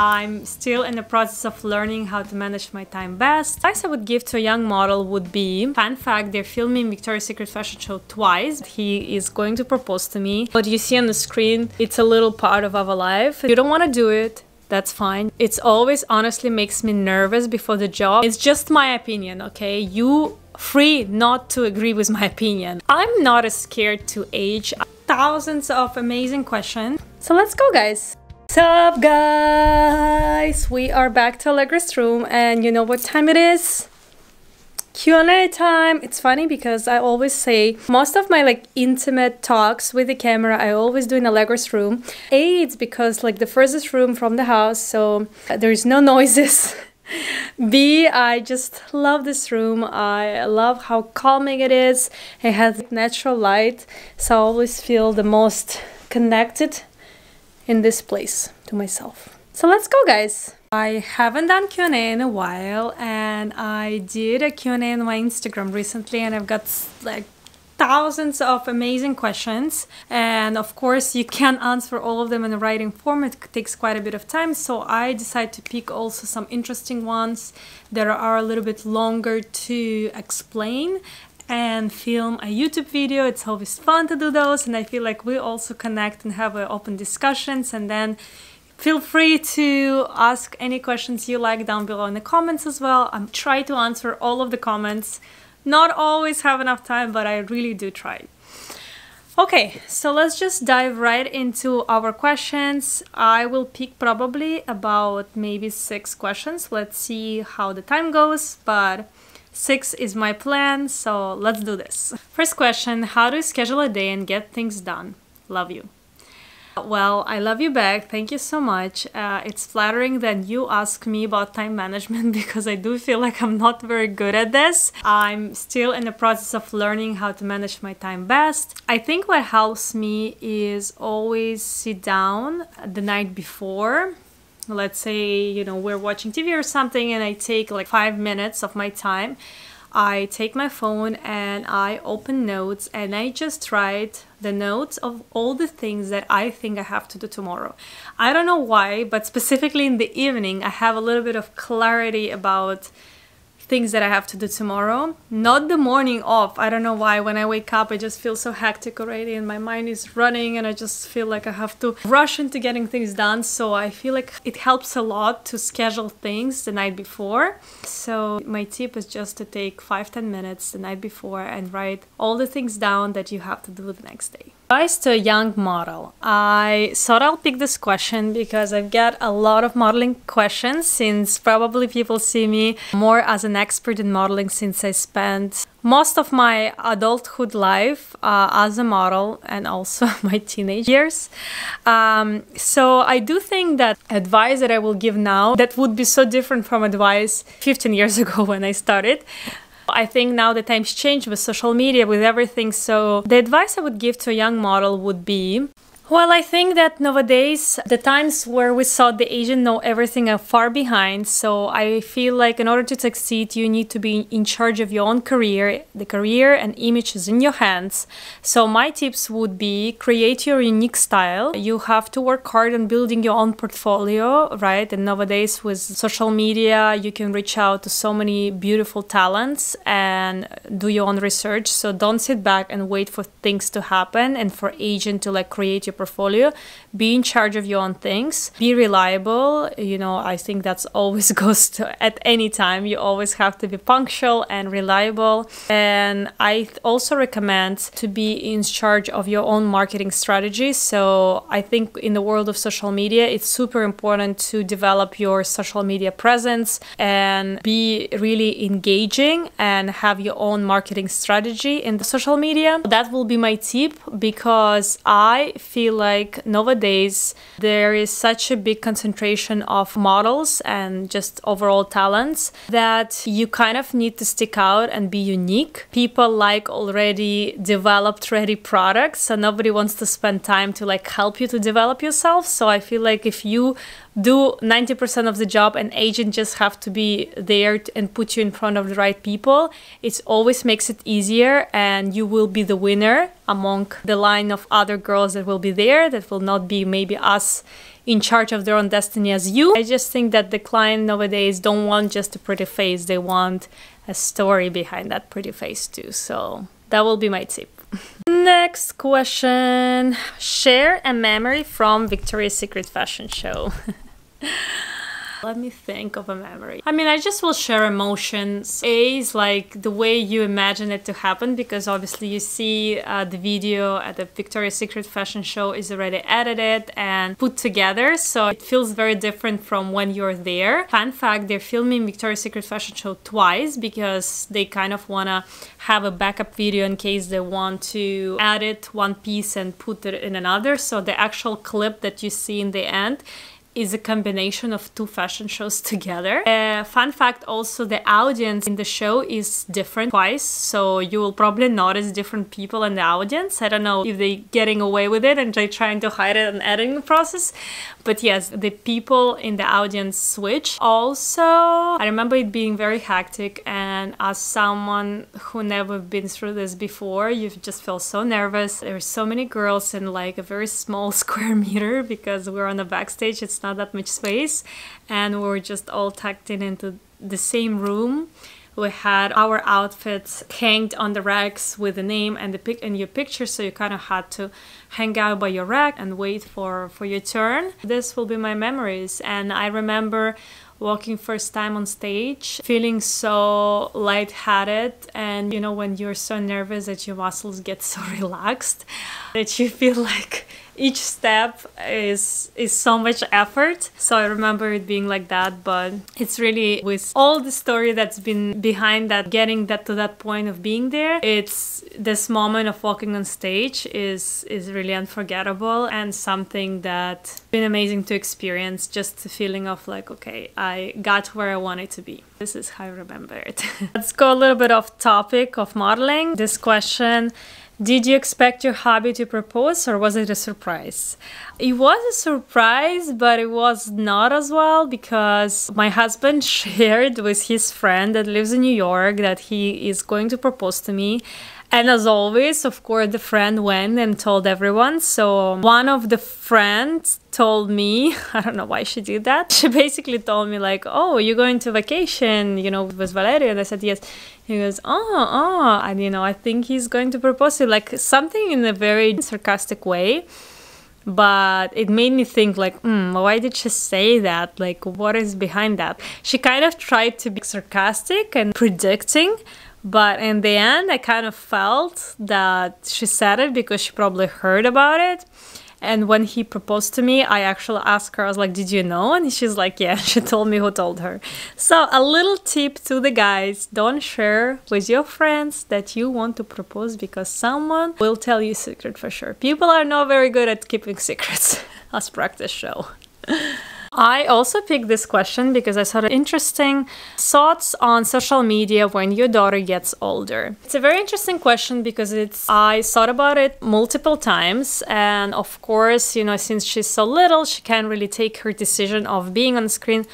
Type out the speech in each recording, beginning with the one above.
I'm still in the process of learning how to manage my time best. Advice I would give to a young model would be, fun fact, they're filming Victoria's Secret fashion show twice. He is going to propose to me. What you see on the screen, it's a little part of our life. If you don't want to do it, that's fine. It's always honestly makes me nervous before the job. It's just my opinion, okay? You free not to agree with my opinion. I'm not as scared to age. Thousands of amazing questions. So let's go guys. What's up guys? We are back to Allegra's room and you know what time it is? Q&A time. It's funny because I always say most of my like intimate talks with the camera I always do in Allegra's room. A, it's because like the furthest room from the house so there's no noises. B, I just love this room. I love how calming it is. It has natural light so I always feel the most connected in this place to myself. So let's go guys! I haven't done Q&A in a while and I did a Q&A on my Instagram recently and I've got like thousands of amazing questions and of course you can't answer all of them in a writing form it takes quite a bit of time so i decided to pick also some interesting ones that are a little bit longer to explain and film a YouTube video. It's always fun to do those and I feel like we also connect and have open discussions and then feel free to ask any questions you like down below in the comments as well. I'm trying to answer all of the comments. Not always have enough time, but I really do try. Okay, so let's just dive right into our questions. I will pick probably about maybe six questions. Let's see how the time goes, but Six is my plan, so let's do this. First question, how do you schedule a day and get things done? Love you. Well, I love you back. Thank you so much. Uh, it's flattering that you ask me about time management because I do feel like I'm not very good at this. I'm still in the process of learning how to manage my time best. I think what helps me is always sit down the night before let's say you know we're watching tv or something and i take like five minutes of my time i take my phone and i open notes and i just write the notes of all the things that i think i have to do tomorrow. I don't know why but specifically in the evening i have a little bit of clarity about things that I have to do tomorrow. Not the morning off. I don't know why. When I wake up, I just feel so hectic already and my mind is running and I just feel like I have to rush into getting things done. So I feel like it helps a lot to schedule things the night before. So my tip is just to take five ten minutes the night before and write all the things down that you have to do the next day. Advice to a young model. I thought I'll pick this question because I've got a lot of modeling questions since probably people see me more as an expert in modeling since I spent most of my adulthood life uh, as a model and also my teenage years. Um, so I do think that advice that I will give now that would be so different from advice 15 years ago when I started I think now the times change with social media, with everything. So the advice I would give to a young model would be well, I think that nowadays, the times where we thought the Asian know everything are far behind. So I feel like in order to succeed, you need to be in charge of your own career. The career and image is in your hands. So my tips would be create your unique style. You have to work hard on building your own portfolio, right? And nowadays with social media, you can reach out to so many beautiful talents and do your own research. So don't sit back and wait for things to happen and for agent to like create your portfolio. Be in charge of your own things. Be reliable. You know i think that's always goes to at any time you always have to be punctual and reliable. And i also recommend to be in charge of your own marketing strategy. So i think in the world of social media it's super important to develop your social media presence and be really engaging and have your own marketing strategy in the social media that will be my tip because i feel feel like nowadays there is such a big concentration of models and just overall talents that you kind of need to stick out and be unique. People like already developed ready products, so nobody wants to spend time to like help you to develop yourself. So I feel like if you do 90% of the job and agent just have to be there and put you in front of the right people it always makes it easier and you will be the winner among the line of other girls that will be there that will not be maybe us in charge of their own destiny as you. I just think that the client nowadays don't want just a pretty face, they want a story behind that pretty face too. So that will be my tip. Next question. Share a memory from Victoria's Secret fashion show. Let me think of a memory. I mean, I just will share emotions. A is like the way you imagine it to happen because obviously you see uh, the video at the Victoria's Secret fashion show is already edited and put together, so it feels very different from when you're there. Fun fact, they're filming Victoria's Secret fashion show twice because they kind of want to have a backup video in case they want to edit one piece and put it in another. So the actual clip that you see in the end is a combination of two fashion shows together. Uh, fun fact also, the audience in the show is different twice, so you will probably notice different people in the audience. I don't know if they're getting away with it and they're trying to hide it in editing process, but yes, the people in the audience switch. Also, I remember it being very hectic, and as someone who never been through this before, you just feel so nervous. There's so many girls in like a very small square meter because we're on the backstage. It's not not that much space. And we're just all tucked in into the same room. We had our outfits hanged on the racks with the name and the pic and your picture. So you kind of had to hang out by your rack and wait for for your turn. This will be my memories. And i remember walking first time on stage feeling so lightheaded and you know when you're so nervous that your muscles get so relaxed that you feel like each step is is so much effort. So i remember it being like that but it's really with all the story that's been behind that getting that to that point of being there it's this moment of walking on stage is is really unforgettable and something that's been amazing to experience just the feeling of like okay i got where i wanted to be. This is how i remember it. Let's go a little bit off topic of modeling. This question did you expect your hubby to propose or was it a surprise? It was a surprise, but it was not as well because my husband shared with his friend that lives in New York that he is going to propose to me and as always, of course, the friend went and told everyone. So one of the friends told me, I don't know why she did that. She basically told me like, "Oh, you're going to vacation, you know, with Valerio." And I said, "Yes." He goes, "Oh, oh," and you know, I think he's going to propose it like something in a very sarcastic way but it made me think like mm, why did she say that like what is behind that she kind of tried to be sarcastic and predicting but in the end, I kind of felt that she said it because she probably heard about it. And when he proposed to me, I actually asked her, I was like, Did you know? And she's like, Yeah, she told me who told her. So, a little tip to the guys don't share with your friends that you want to propose because someone will tell you secret for sure. People are not very good at keeping secrets, as practice show. I also picked this question because I saw interesting thoughts on social media when your daughter gets older. It's a very interesting question because it's I thought about it multiple times and of course, you know, since she's so little, she can't really take her decision of being on screen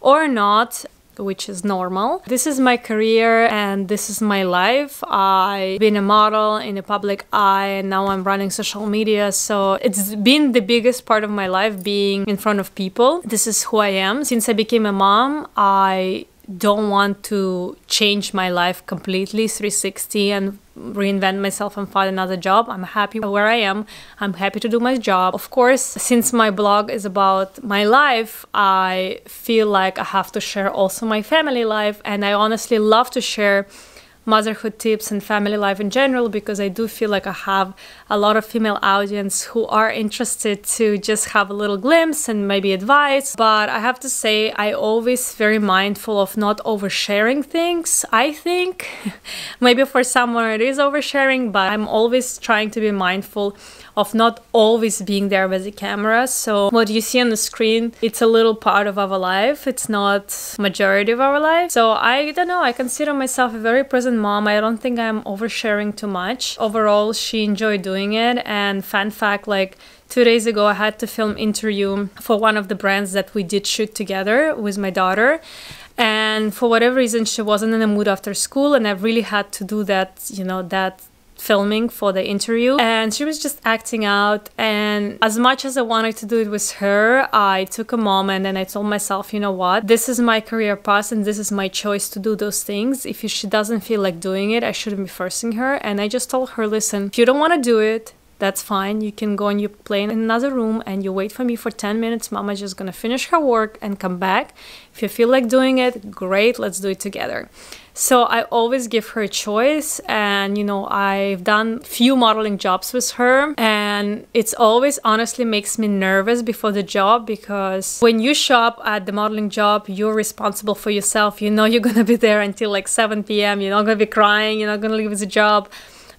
or not which is normal. This is my career and this is my life. I've been a model in the public eye and now I'm running social media. So it's been the biggest part of my life being in front of people. This is who I am. Since I became a mom, I don't want to change my life completely 360 and reinvent myself and find another job. I'm happy where I am. I'm happy to do my job. Of course, since my blog is about my life, I feel like I have to share also my family life and I honestly love to share motherhood tips and family life in general because I do feel like I have a lot of female audience who are interested to just have a little glimpse and maybe advice. But I have to say, I always very mindful of not oversharing things. I think maybe for someone it is oversharing, but I'm always trying to be mindful of not always being there with the camera. So what you see on the screen, it's a little part of our life. It's not majority of our life. So I don't know. I consider myself a very present mom. I don't think I'm oversharing too much. Overall, she enjoyed doing it. And fun fact, like two days ago, I had to film interview for one of the brands that we did shoot together with my daughter and for whatever reason she wasn't in the mood after school and i really had to do that you know that filming for the interview and she was just acting out and as much as I wanted to do it with her, I took a moment and I told myself, you know what? This is my career path and this is my choice to do those things. If she doesn't feel like doing it, I shouldn't be forcing her. And I just told her, listen, if you don't want to do it, that's fine. You can go and you play in another room and you wait for me for 10 minutes. Mama's just gonna finish her work and come back. If you feel like doing it, great, let's do it together. So I always give her a choice and you know I've done few modeling jobs with her and it's always honestly makes me nervous before the job because when you show up at the modeling job you're responsible for yourself. You know you're gonna be there until like 7 p.m. you're not gonna be crying. You're not gonna leave the job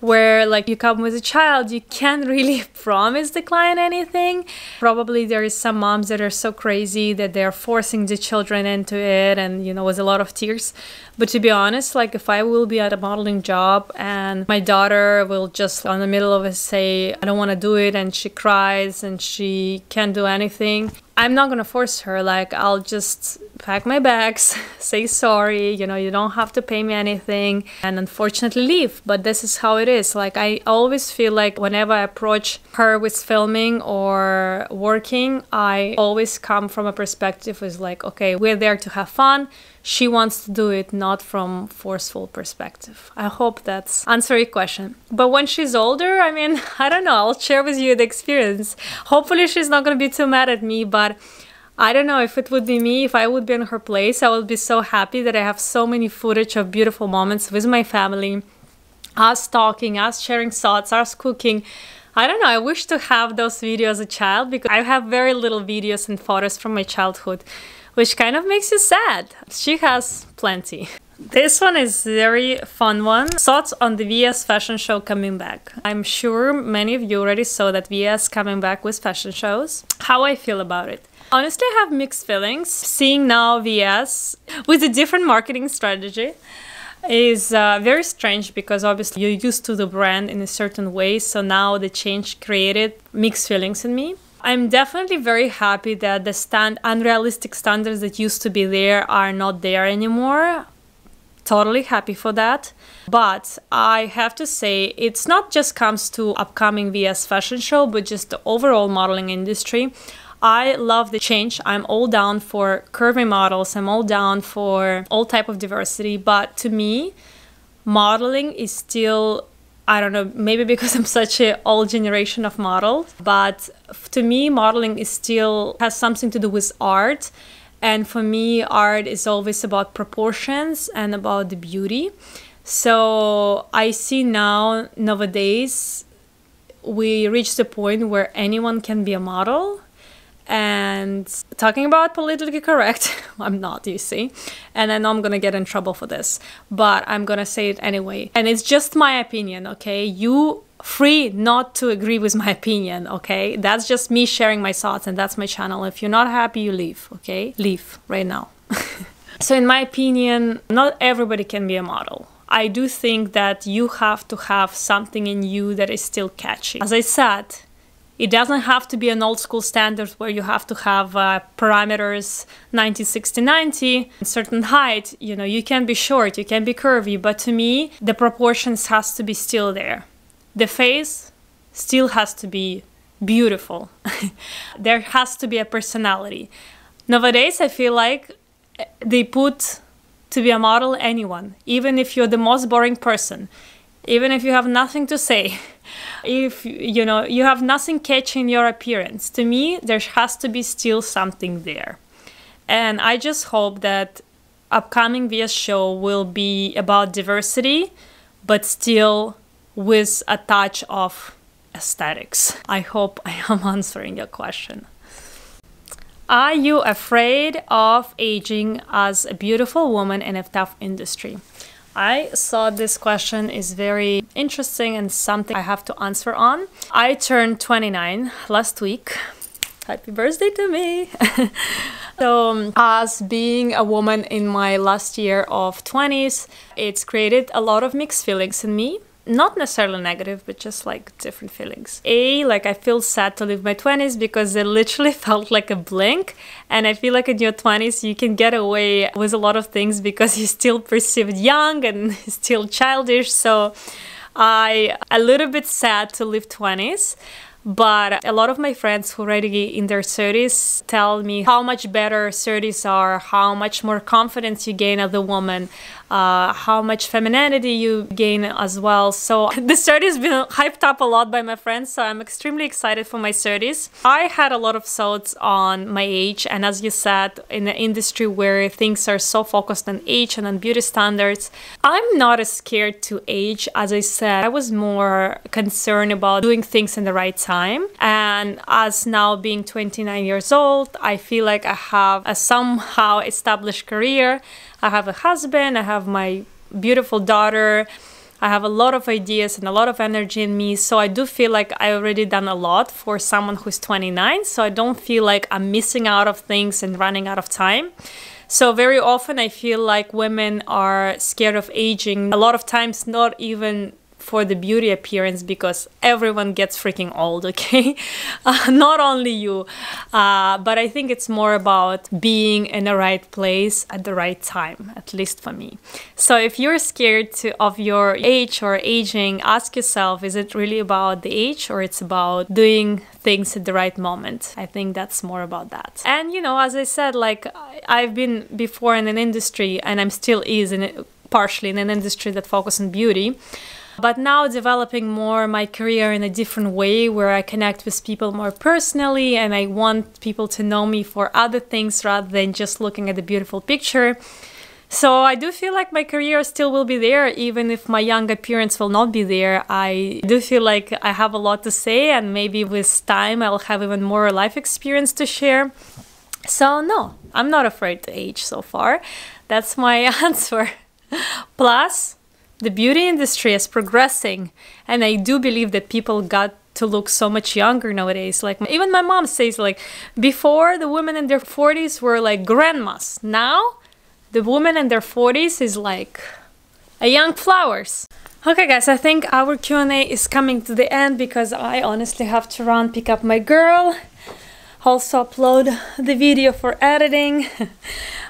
where like you come with a child you can't really promise the client anything. Probably there is some moms that are so crazy that they're forcing the children into it and you know with a lot of tears. But to be honest like if i will be at a modeling job and my daughter will just on the middle of it say i don't want to do it and she cries and she can't do anything i'm not to force her. Like i'll just pack my bags, say sorry, you know, you don't have to pay me anything, and unfortunately leave. But this is how it is. Like, I always feel like whenever I approach her with filming or working, I always come from a perspective is like, okay, we're there to have fun. She wants to do it not from forceful perspective. I hope that's answer your question. But when she's older, I mean, I don't know, I'll share with you the experience. Hopefully she's not gonna be too mad at me, but I don't know if it would be me, if I would be in her place, I would be so happy that I have so many footage of beautiful moments with my family, us talking, us sharing thoughts, us cooking. I don't know, I wish to have those videos as a child because I have very little videos and photos from my childhood, which kind of makes you sad. She has plenty. This one is very fun one. Thoughts on the VS fashion show coming back. I'm sure many of you already saw that VS coming back with fashion shows. How I feel about it. Honestly, I have mixed feelings. Seeing now VS with a different marketing strategy is uh, very strange because obviously you're used to the brand in a certain way. So now the change created mixed feelings in me. I'm definitely very happy that the stand unrealistic standards that used to be there are not there anymore. Totally happy for that. But I have to say it's not just comes to upcoming VS fashion show, but just the overall modeling industry. I love the change. I'm all down for curvy models. I'm all down for all type of diversity. But to me, modeling is still I don't know, maybe because I'm such an old generation of models, but to me, modeling is still has something to do with art. And for me, art is always about proportions and about the beauty. So I see now nowadays we reach the point where anyone can be a model and talking about politically correct, I'm not, you see. And I know I'm gonna get in trouble for this, but I'm gonna say it anyway. And it's just my opinion, okay? You free not to agree with my opinion, okay? That's just me sharing my thoughts and that's my channel. If you're not happy, you leave, okay? Leave right now. so in my opinion, not everybody can be a model. I do think that you have to have something in you that is still catchy. As I said, it doesn't have to be an old school standard where you have to have uh, parameters 90, 60, 90, certain height. You know, you can be short, you can be curvy, but to me, the proportions has to be still there. The face still has to be beautiful. there has to be a personality. Nowadays, I feel like eh, they put to be a model anyone, even if you're the most boring person, even if you have nothing to say. if you know you have nothing catching your appearance to me there has to be still something there. And i just hope that upcoming vs show will be about diversity but still with a touch of aesthetics. I hope i am answering your question. Are you afraid of aging as a beautiful woman in a tough industry I saw this question is very interesting and something I have to answer on. I turned 29 last week. Happy birthday to me! so, um, as being a woman in my last year of 20s, it's created a lot of mixed feelings in me not necessarily negative, but just like different feelings. A, like I feel sad to leave my 20s because it literally felt like a blink. And I feel like in your 20s, you can get away with a lot of things because you're still perceived young and still childish. So I a little bit sad to leave 20s but a lot of my friends who already in their 30s tell me how much better 30s are, how much more confidence you gain as a woman, uh, how much femininity you gain as well. So the 30s been hyped up a lot by my friends, so I'm extremely excited for my 30s. I had a lot of thoughts on my age, and as you said, in an industry where things are so focused on age and on beauty standards, I'm not as scared to age. As I said, I was more concerned about doing things in the right time. And as now being 29 years old, I feel like I have a somehow established career I have a husband, I have my beautiful daughter. I have a lot of ideas and a lot of energy in me. So I do feel like I already done a lot for someone who's 29. So I don't feel like I'm missing out of things and running out of time. So very often I feel like women are scared of aging. A lot of times not even for the beauty appearance because everyone gets freaking old, okay? Uh, not only you, uh, but I think it's more about being in the right place at the right time, at least for me. So if you're scared to, of your age or aging, ask yourself is it really about the age or it's about doing things at the right moment? I think that's more about that. And you know, as I said, like I've been before in an industry and I'm still is in it, partially in an industry that focuses on beauty but now developing more my career in a different way where I connect with people more personally and I want people to know me for other things rather than just looking at the beautiful picture. So I do feel like my career still will be there, even if my young appearance will not be there. I do feel like I have a lot to say, and maybe with time I'll have even more life experience to share. So, no, I'm not afraid to age so far. That's my answer. Plus, the beauty industry is progressing and i do believe that people got to look so much younger nowadays. Like even my mom says like before the women in their 40s were like grandmas. Now the woman in their 40s is like a young flowers. Okay guys i think our q&a is coming to the end because i honestly have to run pick up my girl also upload the video for editing.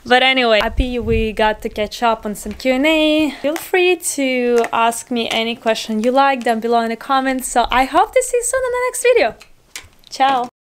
But anyway happy we got to catch up on some q&a feel free to ask me any question you like down below in the comments. So i hope to see you soon in the next video. Ciao